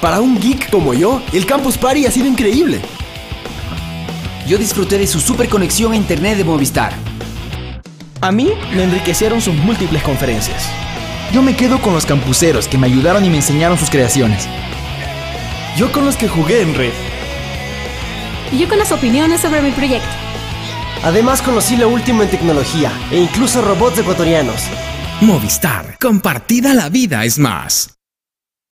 Para un geek como yo, el Campus Party ha sido increíble. Yo disfruté de su super conexión a internet de Movistar. A mí me enriquecieron sus múltiples conferencias. Yo me quedo con los campuseros que me ayudaron y me enseñaron sus creaciones. Yo con los que jugué en red. Y yo con las opiniones sobre mi proyecto. Además conocí lo último en tecnología e incluso robots ecuatorianos. Movistar, compartida la vida es más.